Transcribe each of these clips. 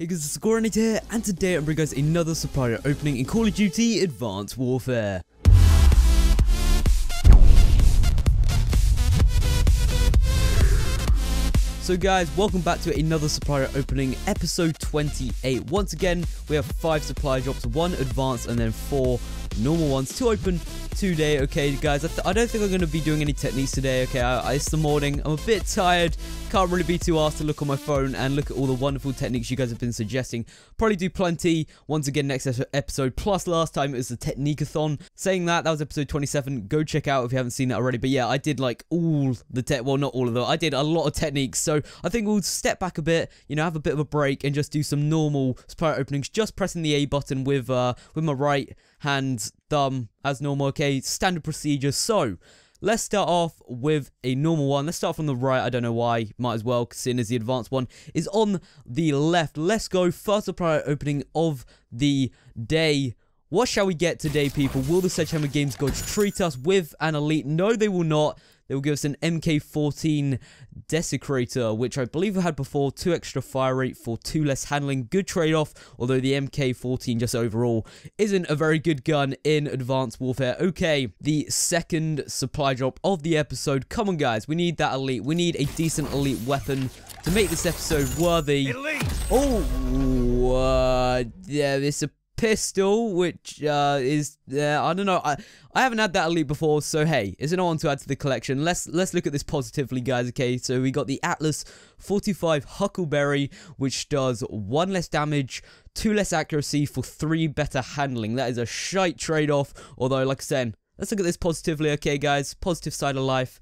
Hey guys, it's here, and today I'm bringing guys another supplier opening in Call of Duty Advanced Warfare. So guys, welcome back to another supplier opening, episode 28. Once again, we have 5 supply drops, 1 advanced and then 4 normal ones to open today. Okay guys, I, I don't think I'm going to be doing any techniques today. Okay, I, I, it's the morning, I'm a bit tired, can't really be too asked to look on my phone and look at all the wonderful techniques you guys have been suggesting. Probably do plenty once again next episode, plus last time it was the technique-a-thon. Saying that, that was episode 27, go check out if you haven't seen that already. But yeah, I did like all the tech, well not all of them, I did a lot of techniques. So I think we'll step back a bit, you know, have a bit of a break and just do some normal supplier openings, just pressing the A button with, uh, with my right hand, thumb, as normal, okay? Standard procedure. So, let's start off with a normal one. Let's start from the right. I don't know why. Might as well, seeing as the advanced one is on the left. Let's go. First supplier opening of the day. What shall we get today, people? Will the Sledgehammer Games Gods treat us with an elite? No, they will not. They will give us an MK14 Desecrator, which I believe we had before. Two extra fire rate for two less handling. Good trade-off, although the MK14 just overall isn't a very good gun in Advanced Warfare. Okay, the second supply drop of the episode. Come on, guys. We need that elite. We need a decent elite weapon to make this episode worthy. Elite. Oh, uh, yeah, this a pistol, which uh, is uh, I don't know. I I haven't had that elite before, so hey, is it on to add to the collection? Let's let's look at this positively, guys. Okay, so we got the Atlas 45 Huckleberry, which does one less damage, two less accuracy for three better handling. That is a shite trade-off. Although, like I said, let's look at this positively. Okay, guys, positive side of life.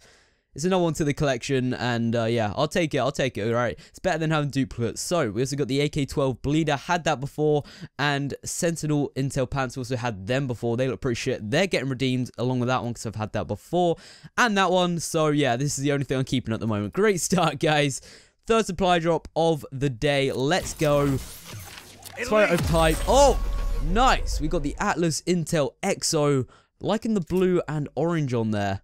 It's another one to the collection, and uh, yeah, I'll take it, I'll take it, alright? It's better than having duplicates. So, we also got the AK-12 Bleeder, had that before, and Sentinel Intel Pants also had them before. They look pretty shit. They're getting redeemed along with that one, because I've had that before, and that one. So, yeah, this is the only thing I'm keeping at the moment. Great start, guys. Third supply drop of the day. Let's go. Fire a pipe. Oh, nice. We got the Atlas Intel EXO, liking the blue and orange on there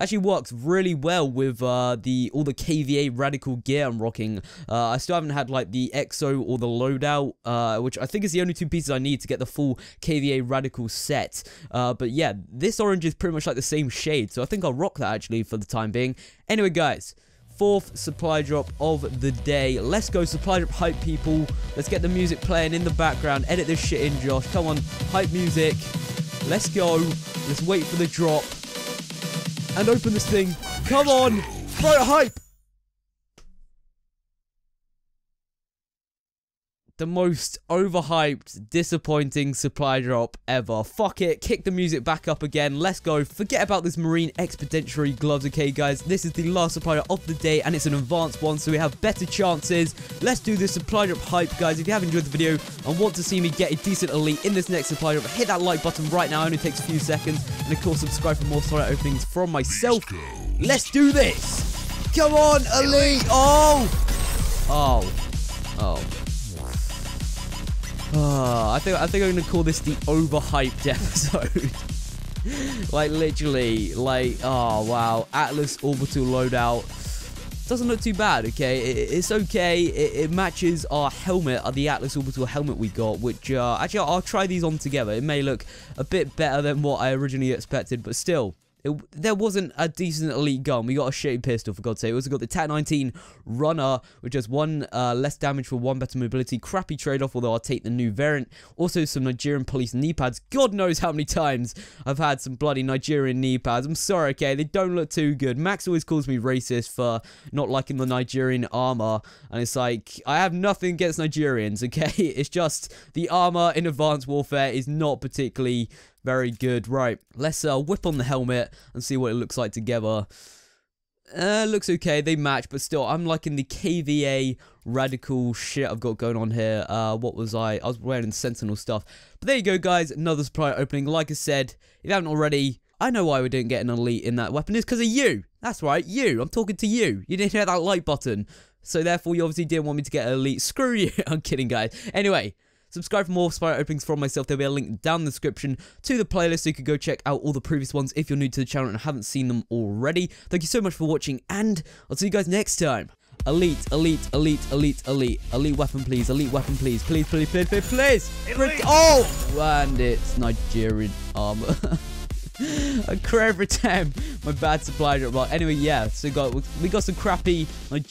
actually works really well with uh, the all the KVA radical gear I'm rocking. Uh, I still haven't had like the EXO or the loadout, uh, which I think is the only two pieces I need to get the full KVA radical set. Uh, but yeah, this orange is pretty much like the same shade, so I think I'll rock that actually for the time being. Anyway, guys fourth supply drop of the day. Let's go supply drop hype people. Let's get the music playing in the background. Edit this shit in, Josh. Come on, hype music. Let's go. Let's wait for the drop and open this thing. Come on! Throw hype! The most overhyped, disappointing supply drop ever. Fuck it, kick the music back up again, let's go. Forget about this Marine Expeditionary gloves, okay guys? This is the last supply drop of the day and it's an advanced one, so we have better chances. Let's do this supply drop hype, guys. If you have enjoyed the video and want to see me get a decent elite in this next supply drop, hit that like button right now, it only takes a few seconds. And of course, subscribe for more supply openings from myself. Let's do this! Come on, elite! Oh! Oh. Oh. Oh, I think I think I'm gonna call this the overhyped episode. like literally, like oh wow, Atlas orbital loadout doesn't look too bad. Okay, it, it's okay. It, it, matches our helmet, uh, the Atlas orbital helmet we got. Which uh, actually I'll try these on together. It may look a bit better than what I originally expected, but still, it, there wasn't a decent elite gun. We got a shitty pistol, for God's sake. We also got the TAC-19 Runner, which has one uh, less damage for one better mobility. Crappy trade-off, although I'll take the new variant. Also, some Nigerian police knee pads. God knows how many times I've had some bloody Nigerian knee pads. I'm sorry, okay? They don't look too good. Max always calls me racist for not liking the Nigerian armor. And it's like, I have nothing against Nigerians, okay? It's just the armor in Advanced Warfare is not particularly very good. Right, let's uh, whip on the helmet and see what it looks like together. Uh, looks okay, they match, but still, I'm liking the KVA radical shit I've got going on here. Uh, what was I? I was wearing Sentinel stuff. But there you go, guys, another supply opening. Like I said, if you haven't already, I know why we didn't get an elite in that weapon. It's because of you. That's right, you. I'm talking to you. You didn't hit that like button. So therefore, you obviously didn't want me to get an elite. Screw you. I'm kidding, guys. Anyway, Subscribe for more Spyro openings from myself. There'll be a link down in the description to the playlist so you can go check out all the previous ones if you're new to the channel and haven't seen them already. Thank you so much for watching and I'll see you guys next time. Elite, elite, elite, elite, elite. Elite weapon, please. Elite weapon, please. Please, please, please, please, please. Elite. Oh! And it's Nigerian armor. I crave every time my bad supply drop. Well, anyway, yeah. So got we got some crappy Nigerian.